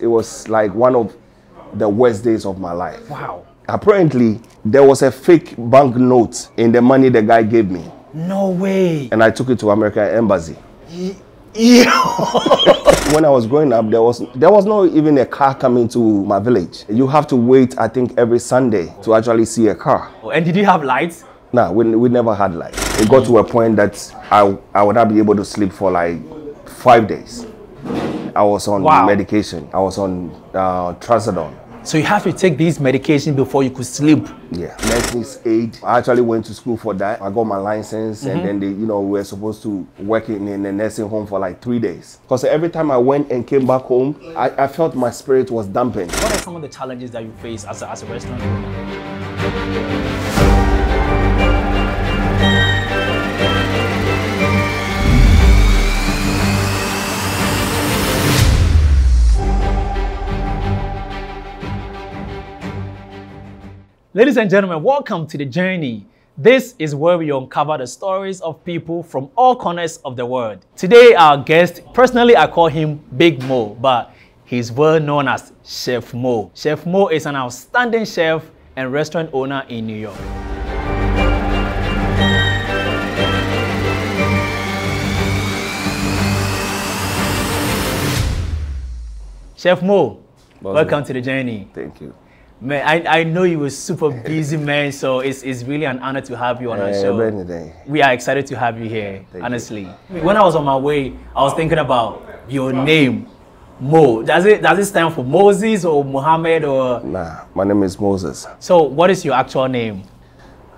It was like one of the worst days of my life. Wow. Apparently, there was a fake bank note in the money the guy gave me, No way. and I took it to American embassy. Yeah. When I was growing up, there was there was not even a car coming to my village. You have to wait, I think, every Sunday to actually see a car. Oh, and did you have lights? Nah, we, we never had lights. It got to a point that I I would not be able to sleep for like five days. I was on Wow. medication. I was on uh, trazodone. So you have to take these medications before you could sleep. Yeah, nursing aid. I actually went to school for that. I got my license, and then they, you know, we were supposed to work in, in a nursing home for like three days. Because every time I went and came back home, I, I felt my spirit was dampened. What are some of the challenges that you face as a, as a restaurant owner? Ladies and gentlemen, welcome to the journey. This is where we uncover the stories of people from all corners of the world. Today, our guest, personally, I call him Big Mo, but he's well known as Chef Mo. Chef Mo is an outstanding chef and restaurant owner in New York. Chef Mo, welcome to the journey. Thank you. Man, I, I know you were super busy, man. So it's, it's really an honor to have you on our show. We are excited to have you here, Thank you. honestly. When I was on my way, I was thinking about your name, Mo. Does it does it stand for Moses or Muhammad or Nah, my name is Moses. so? What is your actual name?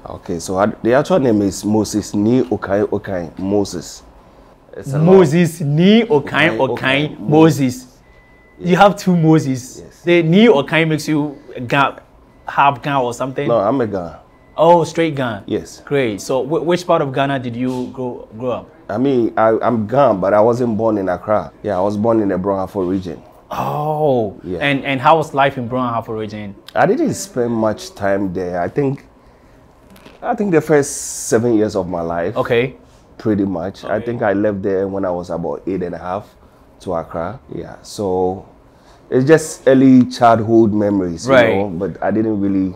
Okay, so I, the actual name is Moses Ni Okai Okai Moses. It's a lot. Moses Ni Okai, Okai, Moses. You have two Moses. Yes. The Ni Okain makes you Ga, half Ga or something. No, I'm a Ga. Oh, straight Ga. Yes. Great. So, wh- which part of Ghana did you grow grow up? I mean, I, I'm Ghan, but I wasn't born in Accra. Yeah, I was born in the Brong region. Oh, Yeah. and and how was life in Brong Ahafo region? I didn't spend much time there. I think, I think the first seven years of my life, Okay. pretty much. I think I left there when I was about eight and a half to Accra. Yeah, so it's just early childhood memories, Right. you know. But I didn't really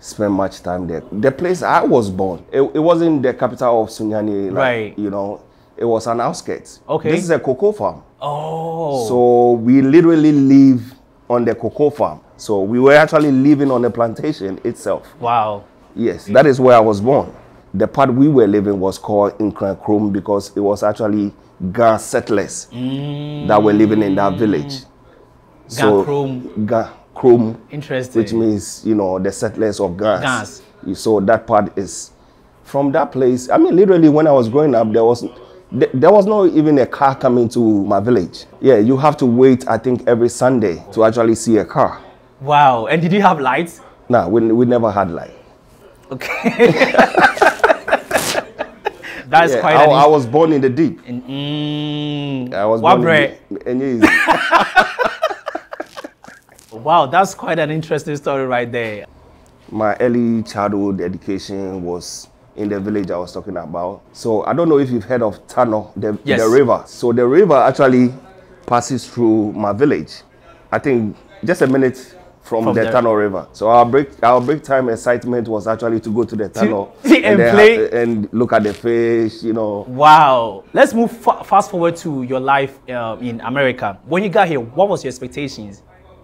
spend much time there. The place I was born, it, it wasn't the capital of Sunyani, like, Right. You know, it was an outskirts. Okay. This is a cocoa farm. Oh. So we literally live on the cocoa farm. So we were actually living on the plantation itself. wow. Yes, that is where I was born. The part we were living was called Nkran because it was actually Ga settlers mm. that were living in that village. Ga Krom. Ga Krom, Interesting. which means, you know, the settlers of Gas. Gas. So that part is from that place. I mean, literally, when I was growing up, there was th- there was not even a car coming to my village. Yeah, you have to wait, I think, every Sunday to actually see a car. Wow. And did you have lights? Nah, we, we never had light. Okay. That's Yeah, quite I, I was born in the deep. Mm, I was born in the, easy. Wow, that's quite an interesting story right there. My early childhood education was in the village I was talking about. So I don't know if you've heard of Tano, the, Yes. the river. So the river actually passes through my village. I think just a minute from, From the there. Tano River. So our break our break time excitement was actually to go to the Tano and then play. and look at the fish, you know. Wow. Let's move fa- fast forward to your life uh, in America. When you got here, what was your expectations?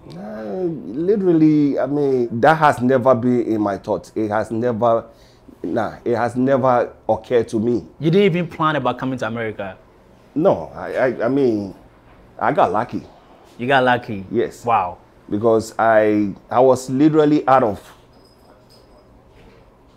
Uh, literally, I mean, that has never been in my thoughts. It has never, nah, it has never occurred to me. You didn't even plan about coming to America. No, I, I, I mean, I got lucky. You got lucky. Yes. Wow. because I I was literally out of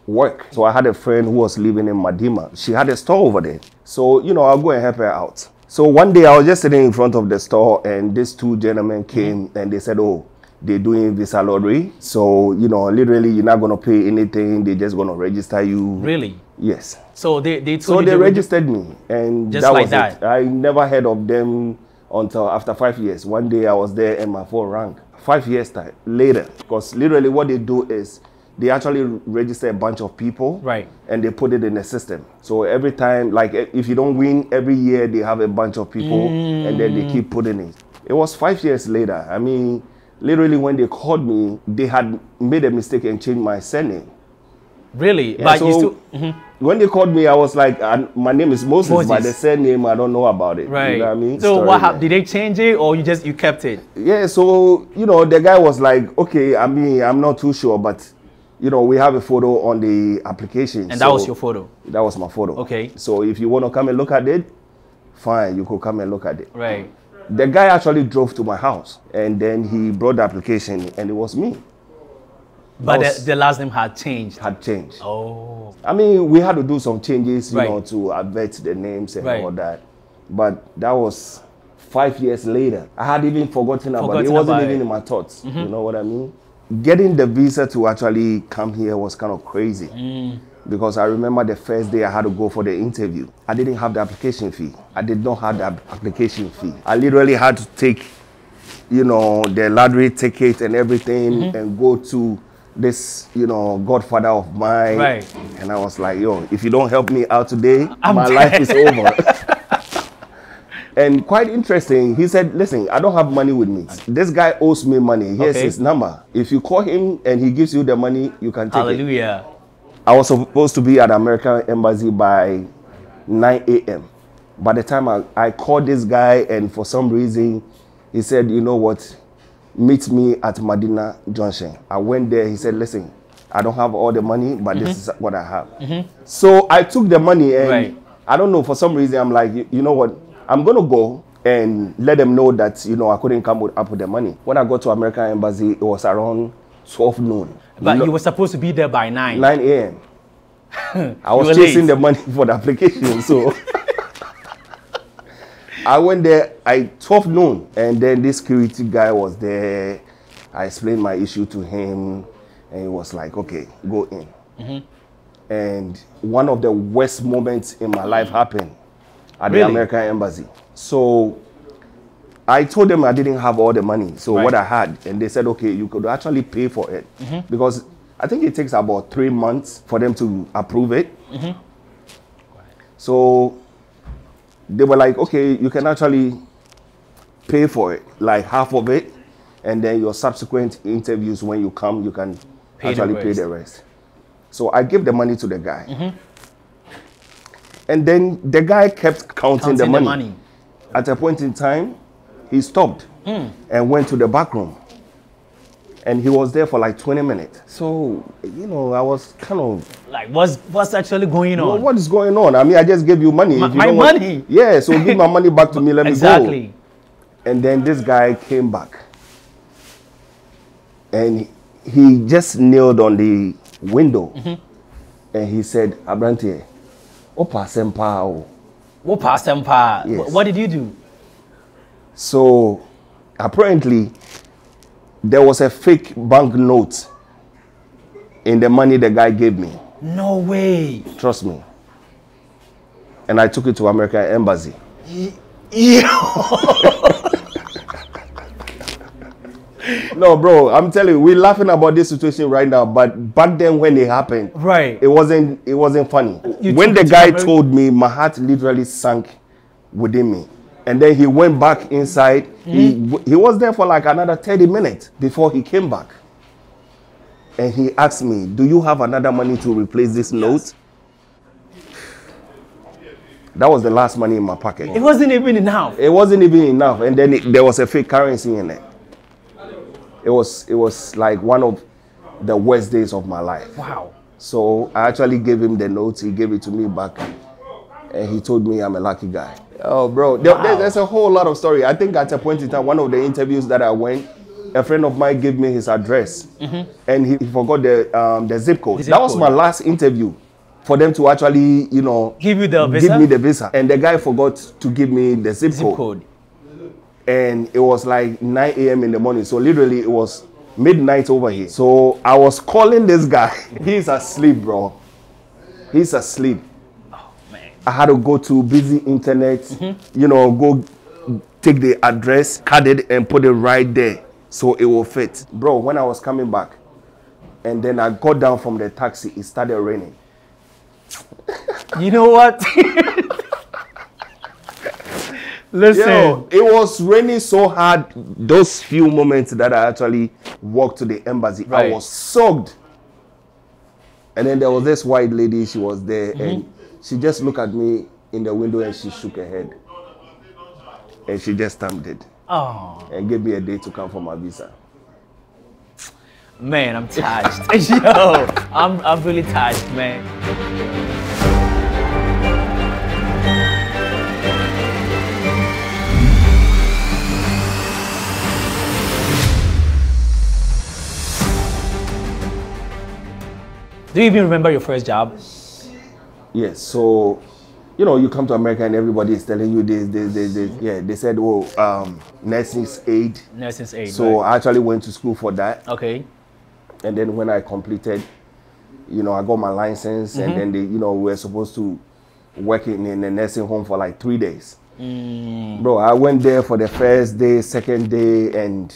work. So I had a friend who was living in Madina. She had a store over there. So, you know, I'll go and help her out. So one day I was just sitting in front of the store and these two gentlemen came mm-hmm. and they said, Oh, they're doing visa lottery. So, you know, literally you're not gonna pay anything, they're just gonna register you. Really? Yes. So they, they So they registered me, and Just that like was that? it. I never heard of them until after five years. One day I was there, and my phone rang. Five years time later, because literally what they do is they actually register a bunch of people, Right. And they put it in the system. So every time, like eh, if you don't win every year, they have a bunch of people, and then they keep putting it. It was five years later. I mean, literally when they called me, they had made a mistake and changed my surname. Really? Yeah, but you so still. Mhm. When they called me, I was like, my name is Moses, but the surname I don't know about it. Right. You know what I mean? So Story what happened? Did they change it or you just you kept it? Yeah, so you know, the guy was like, okay, I mean, I'm not too sure, but you know, we have a photo on the application. And that was your photo. That was my photo. Okay. So if you want to come and look at it, fine, you could come and look at it. Right. The guy actually drove to my house and then he brought the application and it was me. But was- the, the last name had changed. Had changed. Oh. I mean, we had to do some changes, you Right. know, to avert the names and Right. all that. But that was five years later. I had even forgotten about it. It Forgotten wasn't about even it. Mm-hmm. in my thoughts. You know what I mean? Getting the visa to actually come here was kind of crazy. Mm. Because I remember the first day I had to go for the interview. I didn't have the application fee. I did not have the application fee. I literally had to take, you know, the lottery ticket and everything Mm-hmm. and go to this, you know, godfather of mine. Right. And I was like, yo, if you don't help me out today, I'm my dead. life is over. and quite interesting, he said, listen, I don't have money with me. This guy owes me money. Here's Okay. his number. If you call him and he gives you the money, you can take it. Hallelujah. I was supposed to be at American embassy by 9 a.m. By the time I, I called this guy, and for some reason, he said, You know what? Meet me at Madina Junction. I went there. He said, Listen, I don't have all the money, but this mm-hmm. is what I have. Mm-hmm. So I took the money, and Right. I don't know, for some reason, I'm like, You, you know what? I'm going to go and let them know that, you know, I couldn't come with, up with the money. When I got to American embassy, it was around 12 noon. But No- you were supposed to be there by 9. 9 a.m. I was chasing late. the money for the application, so I went there. I 12 noon, and then this security guy was there. I explained my issue to him, and he was like, "Okay, go in." Mm-hmm. And one of the worst moments in my life happened at the American embassy. So I told them I didn't have all the money, so Right. what I had, and they said, okay, you could actually pay for it mm-hmm. because I think it takes about three months for them to approve it. Mm-hmm. So they were like, okay, you can actually pay for it, like half of it, and then your subsequent interviews when you come, you can Pay the actually pay the rest. So I gave the money to the guy. Mm-hmm. And then the guy kept counting, Counting the the money. money. At a point in time, he stopped hmm. and went to the back room. And he was there for like 20 minutes. So, you know, I was kind of, Like, what's what's actually going on? well, what is going on? I mean, I just gave you money. My- you my don't want- money? yeah, so give my money back to me. Let me go. exactly. And then this guy came back. And he just knelt on the window. Mm-hmm. And he said, Abrante, Opa Sempa. o." What pastor pa? Yes. What did you do? So apparently, there was a fake bank note in the money the guy gave me. No way. Trust me. And I took it to American embassy. No, bro, I'm telling you, we're laughing about this situation right now, but back then when it happened, Right. it wasn't it wasn't funny. You when the it to guy Ameri- told me, my heart literally sank within me. And then he went back inside. He Hmm? he was there for like another 30 minutes before he came back. And he asked me, Do you have another money to replace this note? That was the last money in my pocket. It wasn't even enough. It wasn't even enough, and then it, there was a fake currency in it. It was it was like one of the worst days of my life. Wow. So I actually gave him the notes. He gave it to me back, and he told me I'm a lucky guy. Oh, bro, there- there- Wow. there's a whole lot of story. I think at a point in time, one of the interviews that I went, a friend of mine gave me his address, and he, he forgot the um, the zip code. Mm-hmm. The zip that was code. my last interview, for them to actually, you know, Give you the visa? give me the visa, and the guy forgot to give me the zip, Zip code. And it was like 9 a.m. in the morning. So literally, it was midnight over here. So I was calling this guy. He's asleep, bro. He's asleep. Oh, man. I had to go to busy internet, you know, go take the address, cut it, and put it right there so it will fit. Bro, when I was coming back, and then I got down from the taxi, it started raining. You know what? Listen. Yo, it was raining so hard. Those few moments that I actually walked to the embassy, Right. I was soaked. And then there was this white lady. She was there, Mm-hmm. and she just looked at me in the window and she shook her head, and she just stamped it Oh, and gave me a day to come for my visa. man, I'm touched. Yo, I'm, I'm really touched, man. Do you even remember your first job? Yes, so you know, you come to America and everybody is telling you this, this, this, this. Yeah, they said, oh, um, nursing's aid. Nursing's aid. So right. I actually went to school for that. okay. And then when I completed, you know, I got my license, and then they, you know, we were supposed to work in, in a nursing home for like three days. Bro, I went there for the first day, second day, and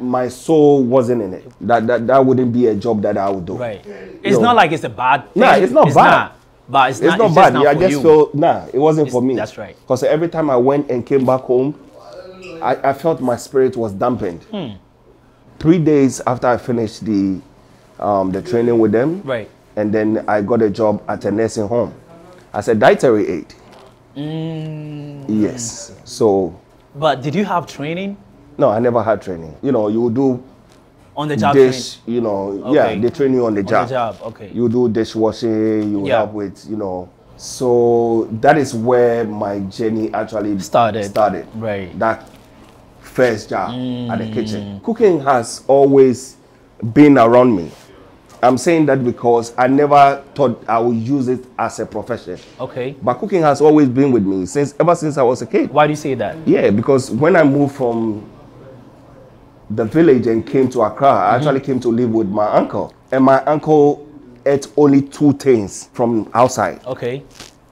my soul wasn't in it. That that, that wouldn't be a job that I would do. Right. It's not like it's a bad thing. Nah, it's not bad. Not, but it's, It's not, not it's bad. Just not yeah, I for just you. felt nah, it wasn't It's- for me. that's right. Because every time I went and came back home, I, I felt my spirit was dampened. Hmm. Three days after I finished the um, the training with them, Right. and then I got a job at a nursing home as a dietary aid. Mm, Yes. So but did you have training no, I never had training. You know, you do on the job? dish. You know, Okay. yeah, they train you on the? On job. the job. Okay. You do dishwashing. You Yeah. help with you know. So that is where my journey actually Started. Started. Right. That first job at the Mm. kitchen. Cooking has always been around me. I'm saying that because I never thought I would use it as a profession. Okay. But cooking has always been with me since ever since I was a kid. Why do you say that? Yeah, because when I moved from the village and came to Accra, I mm-hmm. actually came to live with my uncle. And my uncle ate only two things from outside. Okay.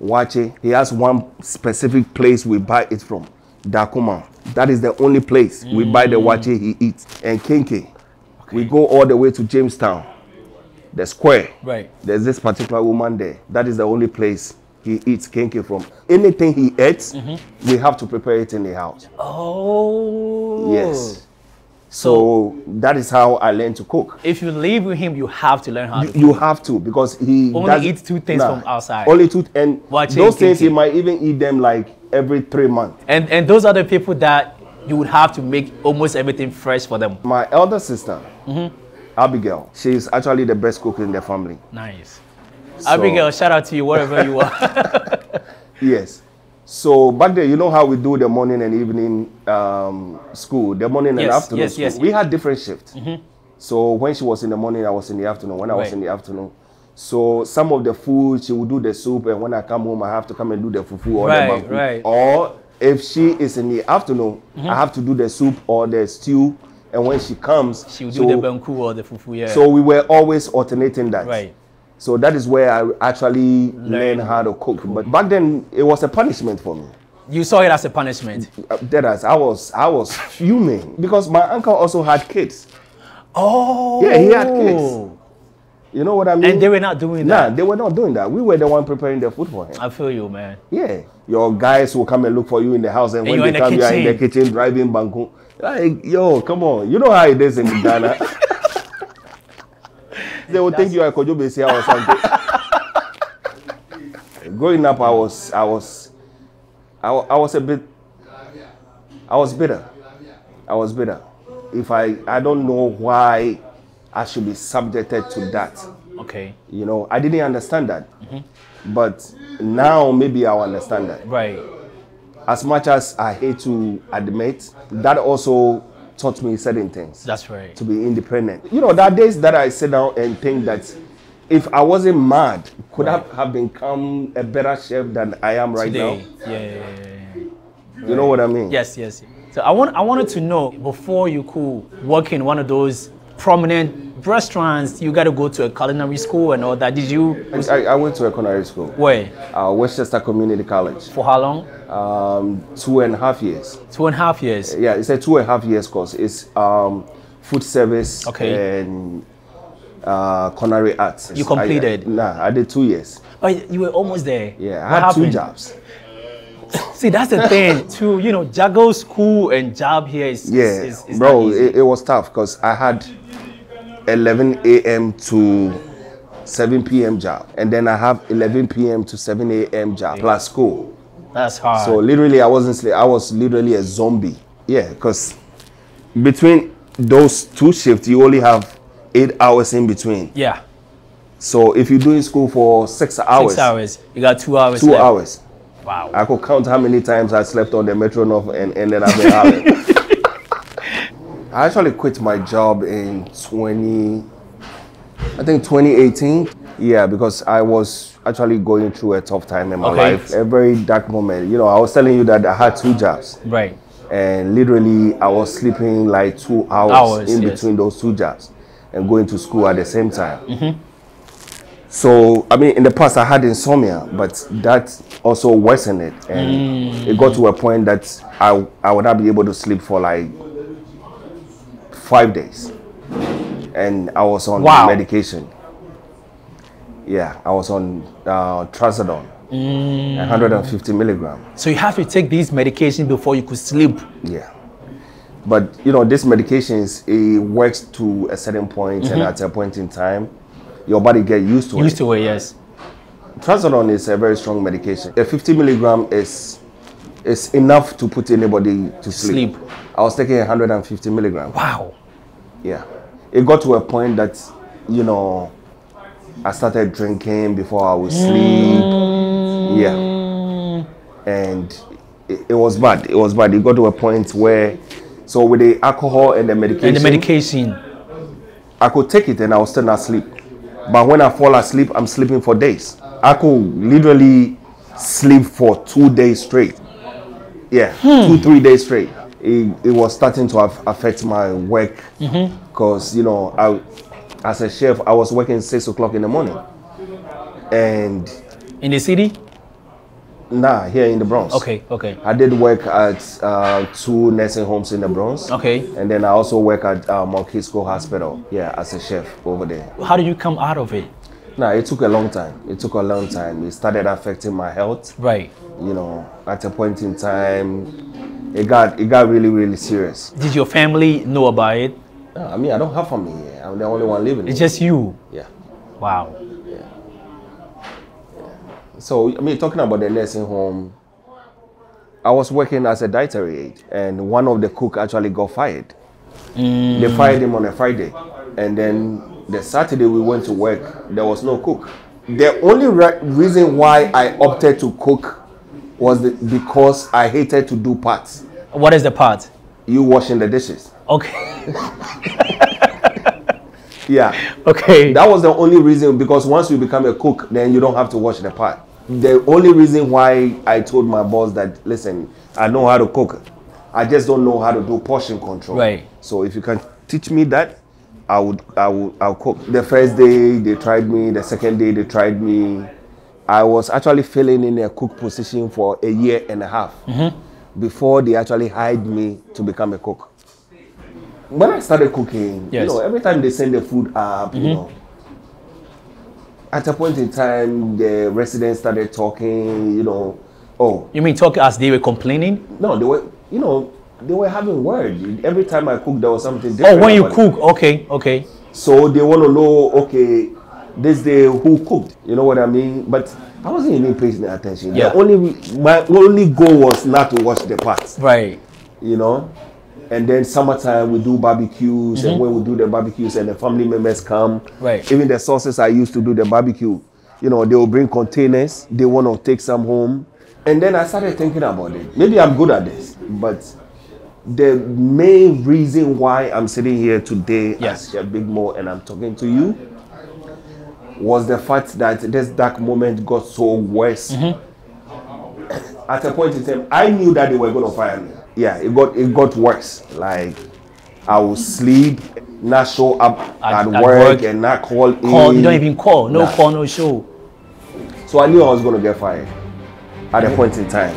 Waakye, he has one specific place we buy it from, Dakuma. That is the only place we buy the mm. waakye he eats. And Kenke, we go all the way to Jamestown, the square. Right. There's this particular woman there. That is the only place he eats kenke from. Anything he eats, mm-hmm. we have to prepare it in the house. Oh. Yes. So that is how I learned to cook. If you live with him, you have to learn how to. You have to because he Only eats two things from outside. Only two, and Watching those things he might even eat them like every three months. And and those are the people that you would have to make almost everything fresh for them. My elder sister, Mm-hmm. Abigail, she's actually the best cook in the family. Nice. So- Abigail, shout out to you wherever you are. Yes. So back then, you know how we do the morning and evening um, school, the morning and afternoon yes, school. yes. Mm-hmm. We had different shifts. So when she was in the morning, I was in the afternoon. When I was in the afternoon, so some of the food she would do the soup, and when I come home, I have to come and do the fufu or Right, the banku. right. Or if she is in the afternoon, Mm-hmm. I have to do the soup or the stew. And when she comes, she would so, do the banku or the fufu. Yeah. so we were always alternating that. right. So that is where I actually learned how to cook. But back then, it was a punishment for me. You saw it as a punishment. Uh, That is, I was I was fuming because my uncle also had kids. Oh. Yeah, he had kids. You know what I mean? And they were not doing Nah, that. they were not doing that. We were the one preparing the food for him. I feel you, man. Yeah, your guys will come and look for you in the house, and, And when they in the come, you are in the kitchen driving banku. Like, yo, come on, you know how it is in Ghana. they will think you are Kojo Besia or something. Growing up, I was, I was, I, I was a bit, I was bitter. I was bitter. If I, I don't know why I should be subjected to that. Okay. You know, I didn't understand that. Mm-hmm. But now maybe I'll understand that. Right. As much as I hate to admit, that also taught me certain things That's right. to be independent. You know, there are days that I sit down and think that if I wasn't mad, could I have become a better chef than I am right Today. now? Yeah, yeah, yeah, yeah. You know what I mean? Yes, yes. So I want I wanted to know before you could work in one of those prominent restaurants, you got to go to a culinary school and all that. Did you? I, I went to a culinary school, Where? uh, Westchester Community College, For how long? um, two and a half years. Two and a half years. Yeah, it's a two and a half years course. It's um, food service Okay. and uh, culinary arts. You completed? I, nah, I did two years. But you were almost there. Yeah, I What had two jobs. See, that's the thing. To you know, juggle school and job here is Yeah, is, is, is bro, it, it was tough because I had 11 a.m. to 7 p.m. job, and then I have 11 p.m. to 7 a.m. job plus school. that's hard. So literally, I wasn't sleep. I was literally a zombie. Yeah, because between those two shifts, you only have eight hours in between. yeah, So if you're doing school for six hours, six hours. You got two hours. two left. hours, Wow. I could count how many times I slept on the metro north and ended up in Harlem. I actually quit my job in 20, I think 2018. Yeah, because I was actually going through a tough time in my Okay. life, a very dark moment. You know, I was telling you that I had two jobs, right. and literally I was sleeping like two hours, Hours, in yes. between those two jobs, and going to school at the same time. Mm-hmm. So, I mean, in the past I had insomnia, but that also worsened it. And Mm. it got to a point that I, I would not be able to sleep for like five days. And I was on Wow. medication. Yeah, I was on uh, Trazodone, Mm. 150 milligram. So you have to take these medications before you could sleep. Yeah. But you know, this medications it works to a certain point and at a point in time, your body get used to Mm-hmm. Used to it, yes. Trazodone is a very strong medication. A 50 milligram is is enough to put anybody to sleep. Sleep. I was taking 150 milligram. Wow. Yeah. It got to a point that, you know, I started drinking before I would sleep. Mm. Yeah. And it, it was bad. It was bad. It got to a point where, so with the alcohol and the medication, And the medication. I could take it and I would still not sleep. But when I fall asleep, I'm sleeping for days. I could literally sleep for two days straight. Yeah, two, three days straight. It, it was starting to af- affect my work because, you know, I, as a chef, I was working six o'clock in the morning. And In the city? nah, here in the Bronx. Okay, okay. I did work at uh, two nursing homes in the Bronx. Okay. And then I also work at uh, School Hospital, yeah, as a chef over there. How did you come out of it? Nah, it took a long time. It took a long time. It started affecting my health. Right. You know, at a point in time, it got it got really really serious. Did your family know about it? No, I mean, I don't have family here. I'm the only one living. It's here. just you. yeah. Wow. So I mean, talking about the nursing home, I was working as a dietary aide, and one of the cook actually got fired. They mm. fired him on a Friday, and then the Saturday we went to work. There was no cook. The only re- reason why I opted to cook was the, because I hated to do parts. What is the part? You washing the dishes. Okay. Yeah, okay. that was the only reason because once you become a cook, then you don't have to wash the pot. The only reason why I told my boss that listen, I know how to cook, I just don't know how to do portion control. Right. So if you can teach me that, I would, I would, I'll cook. The first day they tried me. The second day they tried me. I was actually filling in a cook position for a year and a half before they actually hired me to become a cook. When I started cooking, Yes. you know, every time they send the food up, you mm-hmm. know, at a point in time, the residents started talking, you know, oh, You mean talk as they were complaining? no, they were, you know, they were having word. Every time I cooked, there was something oh, different. Oh, when you about it. cook. Okay, okay. So they want to know, okay, this day who cooked? You know what I mean? But I wasn't even paying attention. Yeah. The only my only goal was not to watch the parts, Right. you know. And then summertime we do barbecues, and mm-hmm. when we do the barbecues and the family members come, Right. Even the sauces I used to do the barbecue, you know, they will bring containers. They want to take some home, and then I started thinking about it. Maybe I'm good at this, but the main reason why I'm sitting here today Yes. as Chef Big Mo and I'm talking to you was the fact that this dark moment got so worse. At a point in time, I knew that they were going to fire me. Yeah, it got it got worse. Like I would sleep, not show up At- at, at work, work. and not call in. Call. You don't even call. No Nah. call. No show. So I knew I was going to get fired at a point in time.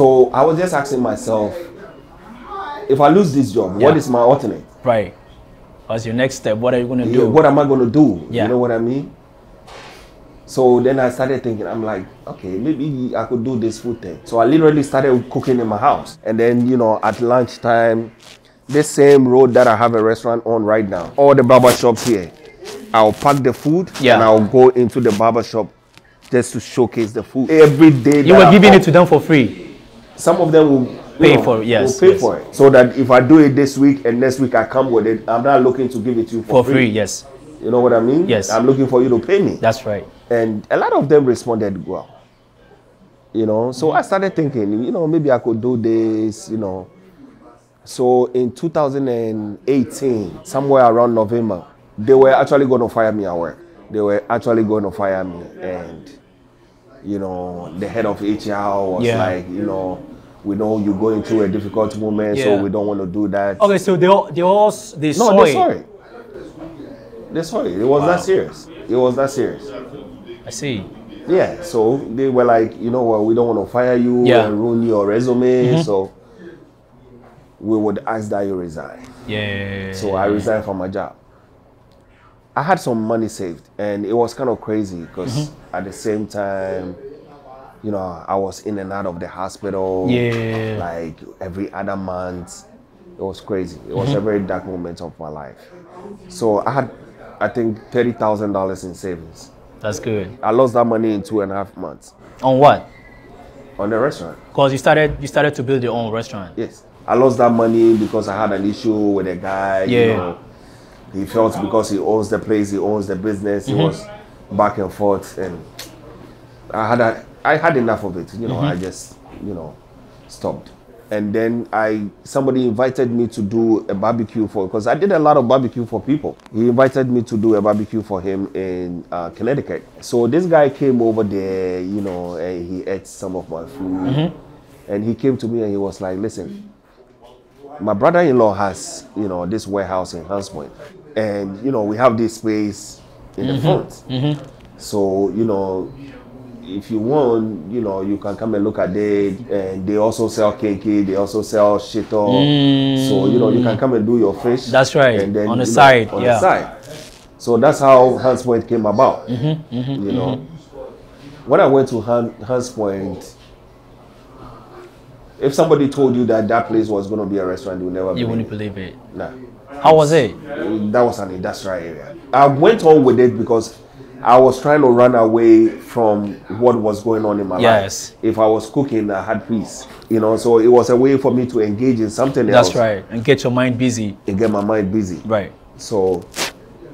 So I was just asking myself, if I lose this job, Yeah. what is my alternate? Right. What's your next step? What are you gonna Yeah, do? what am I going to do? Yeah. You know what I mean? So then I started thinking, I'm like, okay, maybe I could do this food thing. So I literally started cooking in my house. And then, you know, at lunchtime, this same road that I have a restaurant on right now, all the barber shops here, I'll pack the food Yeah. and I'll go into the barber shop just to showcase the food. Every day you were giving it to them for free. Some of them will you Pay for it, yes, pay yes. for it. So that if I do it this week and next week I come with it, I'm not looking to give it to you for, For free, yes. You know what I mean? Yes. I'm looking for you to pay me. That's right. and a lot of them responded well. You know, so I started thinking, you know, maybe I could do this, you know. So in 2018, somewhere around November, they were actually going to fire me at work. They were actually going to fire me, and you know, the head of HR was Yeah. like, you know, we know you're going through a difficult moment, Yeah. so we don't want to do that. Okay, so they all they all they No, saw they're it. sorry. They're sorry. It was that serious. It was that serious. I see. Yeah, so they were like, you know what, we don't want to fire you Yeah. and ruin your resume, mm-hmm. so we would ask that you resign. Yeah. So I resigned from my job. I had some money saved, and it was kind of crazy because mm-hmm. at the same time, you know, I was in and out of the hospital. Yeah. Like every other month, it was crazy. It was a mm-hmm. very dark moment of my life. So I had, I think, thirty thousand dollars in savings. That's good. I lost that money in two and a half months On what? on the restaurant. Because you started you started to build your own restaurant. Yes. I lost that money because I had an issue with a guy. Yeah. You know, he felt because he owns the place, he owns the business. He mm-hmm. was back and forth, and I had a, I had enough of it. You know, I mm-hmm. just you know stopped. And then I somebody invited me to do a barbecue for because I did a lot of barbecue for people. He invited me to do a barbecue for him in uh, Connecticut. So this guy came over there, you know, and he ate some of my food. Mm-hmm. And he came to me and he was like, "Listen, my brother-in-law has you know this warehouse in Hunts Point, and you know we have this space in the mm-hmm. front. So you know, if you want, you know, you can come and look at it. And they also sell keke, they also sell shit shito. Mm. So you know, you can come and do your fish. That's right, And then on the know, side, on yeah. the side. So that's how Hunts Point came about. Mm-hmm, mm-hmm you know, mm-hmm. when I went to Han, Hunts Point. If somebody told you that that place was going to be a restaurant, you would never You believe wouldn't it. believe it. Nah. How was it? That was an industrial area. I went on with it because I was trying to run away from what was going on in my Yes. life. If I was cooking, I had peace. You know, so it was a way for me to engage in something else That's right. And get your mind busy. and get my mind busy. Right. So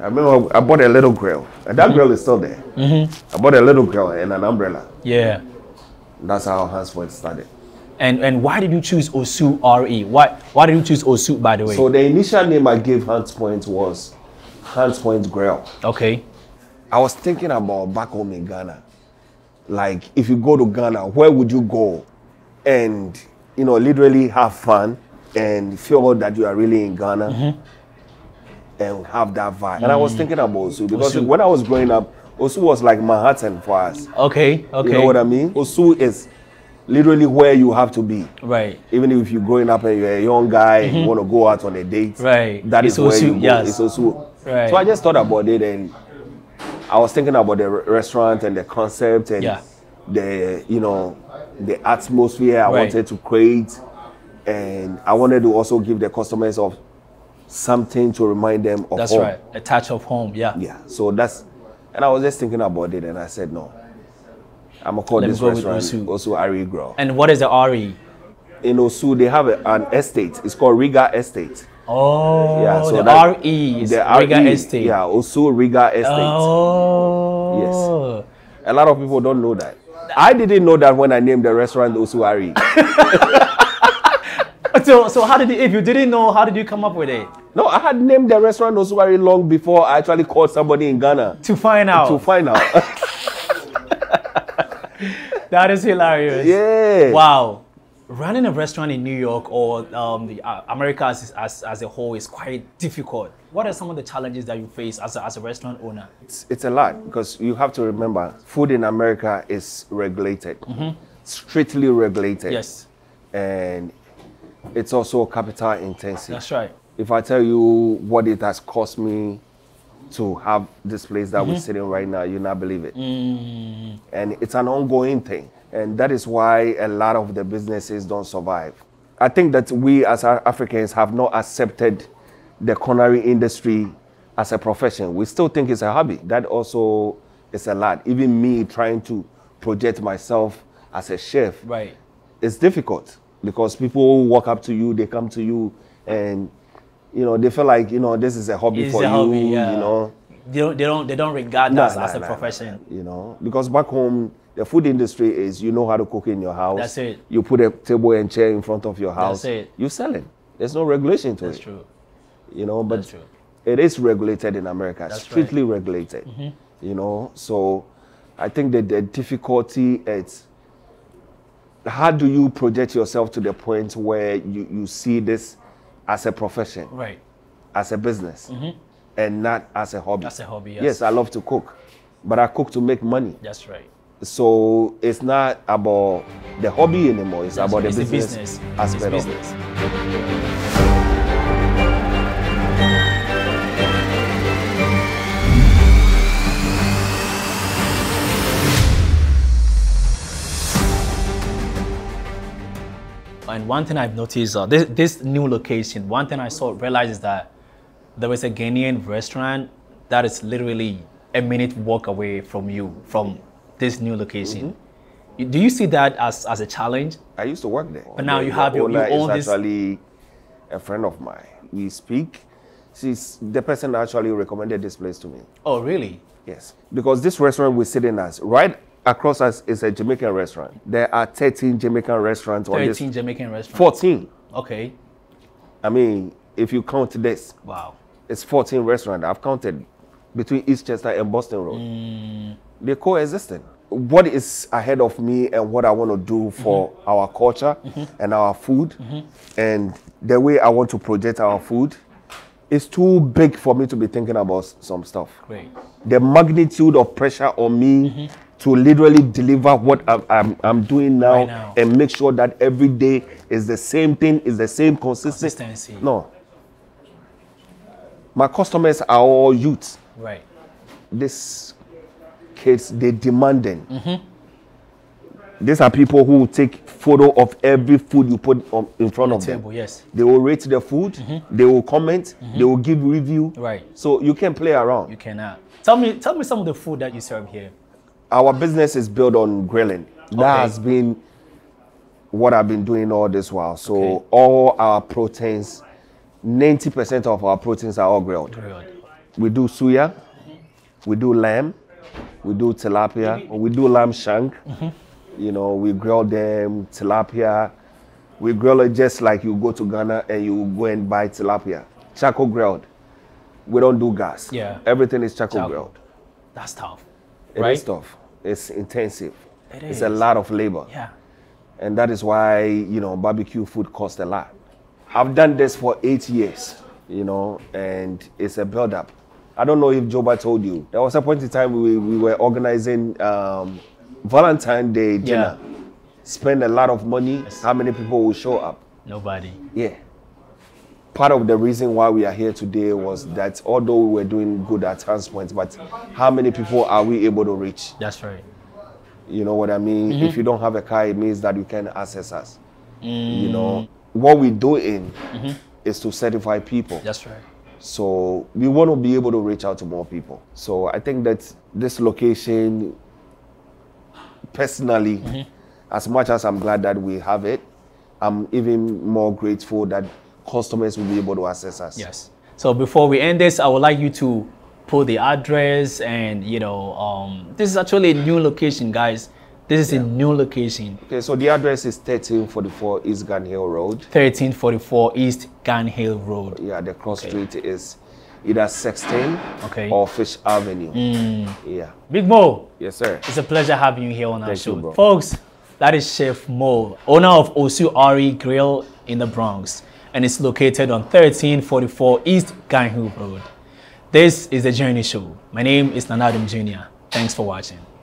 I remember I bought a little grill, and that mm-hmm. grill is still there. Mm-hmm. I bought a little grill and an umbrella. Yeah. That's how Hunts Point started. And and why did you choose Osu RE? Why why did you choose Osu by the way? So the initial name I gave Hunts Point was Hunts Point Grill. okay. I was thinking about back home in Ghana. Like, if you go to Ghana, where would you go and, you know, literally have fun and feel that you are really in Ghana and have that vibe? And I was thinking about Osu because Osu. when I was growing up, Osu was like Manhattan for us. Okay. Okay. You know what I mean? Osu is literally where you have to be. Right. Even if you're growing up and you're a young guy and you want to go out on a date, Mm-hmm. Right. that is It's where Osu, you go. yes. It's Osu. Right. So I just thought about it and I was thinking about the restaurant and the concept and Yeah. the you know the atmosphere I Right. wanted to create, and I wanted to also give the customers of something to remind them of That's home. right. A touch of home. Yeah. Yeah. So that's and I was just thinking about it and I said no. I'm gonna call Let this go restaurant Osu. also Ari Grill. And what is the RE? In Osu, they have a, an estate. It's called Riga Estate. Oh, Yeah, so the that- RE is the Riga RE, Estate. Yeah, Osu Riga Estate. Oh. Yes. A lot of people don't know that. I didn't know that when I named the restaurant Osuari. So, so how did you, if you didn't know, how did you come up with it? no, I had named the restaurant Osuari long before I actually called somebody in Ghana To find out. to find out. that is hilarious. yeah. Wow. Running a restaurant in New York or um, the, uh, America as, as, as a whole is quite difficult. What are some of the challenges that you face as a, as a restaurant owner? It's, it's a lot because you have to remember food in America is regulated, strictly regulated. Yes. and it's also capital intensive. That's right. If I tell you what it has cost me to have this place that Mm-hmm. we're sitting right now, you not believe it. Mm. And it's an ongoing thing. And that is why a lot of the businesses don't survive. I think that we as Af- Africans have not accepted the culinary industry as a profession. We still think it's a hobby. That also is a lot. Even me trying to project myself as a chef, Right. it's difficult because people walk up to you, they come to you, and you know they feel like you know this is a hobby It's for a you. hobby, yeah. You know, They don't, they don't, they don't regard Nah, us as nah, a nah, profession. you know, because back home the food industry is you know how to cook in your house. That's it. You put a table and chair in front of your house. That's it. You sell it. There's no regulation to That's it. That's true. You know, but That's true. it is regulated in America, That's right. Mm-hmm. strictly regulated. You know, so I think that the difficulty is how do you project yourself to the point where you, you see this as a profession, Right. as a business, and not as a hobby? That's a hobby, yes. Yes, I love to cook, but I cook to make money. That's right. So it's not about the hobby anymore. It's That's about the business, business. aspect it's of it. And one thing I've noticed, uh, this, this new location, one thing I saw, realized is that there is a Ghanaian restaurant that is literally a minute walk away from you, from this new location. Mm-hmm. Do you see that as, as a challenge? I used to work there. But now The- you have your- you owner own is actually a friend of mine. We speak. She's the person that actually recommended this place to me. Oh, really? Yes, because this restaurant we're sitting at, right across us, is a Jamaican restaurant. There are 13 Jamaican restaurants on 13 this. Jamaican restaurants. 14. Okay. I mean, if you count this, Wow. it's 14 restaurants. I've counted between Eastchester and Boston Road. Mm. They're coexisting. What is ahead of me and what I want to do for Mm-hmm. our culture and our food and the way I want to project our food is too big for me to be thinking about some stuff. Great. The magnitude of pressure on me Mm-hmm. to literally deliver what I'm, I'm, I'm doing now, Right now. and make sure that every day is the same thing, is the same consistency. Consistency. No. My customers are all youth. Right. These kids, they demanding. Mm-hmm. These are people who take photo of every food you put on, in front of Table, them. yes. They will rate the food. Mm-hmm. They will comment. Mm-hmm. They will give review. Right. So you can play around. You cannot. Uh, tell me, tell me some of the food that you serve here. Our business is built on grilling. That Okay. has been what I've been doing all this while. So Okay. all our proteins, 90% of our proteins are all grilled. Grilled. We do suya, mm-hmm. we do lamb, we do tilapia, we do lamb shank. Mm-hmm. You know, we grill them, tilapia. We grill it just like you go to Ghana and you go and buy tilapia. Charcoal grilled. We don't do gas. Yeah. Everything is charcoal, Charcoal. grilled. That's tough. It is right? tough. It's intensive. It It's a lot of labor. Yeah. And that is why, you know, barbecue food costs a lot. I've done this for eight years, you know, and it's a build up. I don't know if Joba told you. There was a point in time we, we were organizing um, Valentine Day dinner. Spend a lot of money. How many people will show up? Nobody. Yeah. Part of the reason why we are here today was that although we were doing good at transport, but how many people are we able to reach? That's right. You know what I mean? Mm-hmm. If you don't have a car, it means that you can access us. Mm. You know, what we do in is to certify people. That's right. So we want to be able to reach out to more people. So I think that this location, personally, Mm-hmm. as much as I'm glad that we have it, I'm even more grateful that customers will be able to access us. Yes. So before we end this, I would like you to put the address and you know, um, this is actually a new location, guys. This is a new location, Okay, so the address is 1344 East Gun Hill Road. 1344 East Gun Hill Road. Yeah, the cross street is either 16 Okay. or Fish Avenue. Mm. Yeah. Big Mo, Yes, sir. it's a pleasure having you here on our Thank you, show. bro. Folks, that is Chef Mo, owner of Osu Ari Grill in the Bronx, and it's located on 1344 East Gun Hill Road. This is the Journey Show. My name is Nanadum Jr. Thanks for watching.